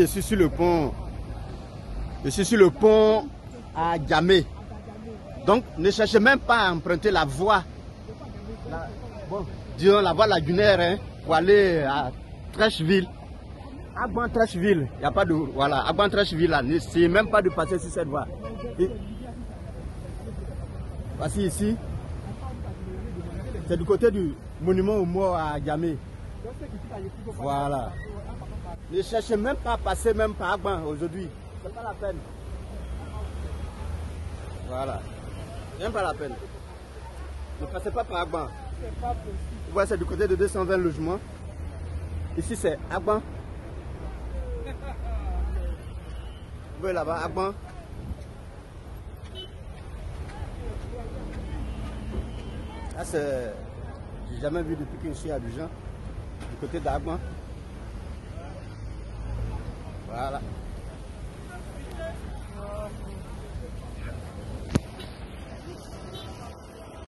Je suis sur le pont. Je suis sur le pont à Gamé. Donc, ne cherchez même pas à emprunter la voie, la, disons la voie lagunaire, hein, pour aller à Trècheville. Agban Trècheville, il n'y a pas de. Voilà, Agban Trècheville, là, n'essayez même pas de passer sur cette voie. Voici ici. C'est du côté du monument aux morts à Gamé. Voilà. Ne cherchez même pas à passer même par Agban aujourd'hui. C'est pas la peine. Voilà. Même pas la peine. Ne passez pas par Agban. Vous c'est du côté de 220 logements. Ici, c'est Agban. Vous voyez là-bas, Agban. Là, c'est. J'ai jamais vu depuis que je suis à Abidjan. Du côté d'Agban. Voilà.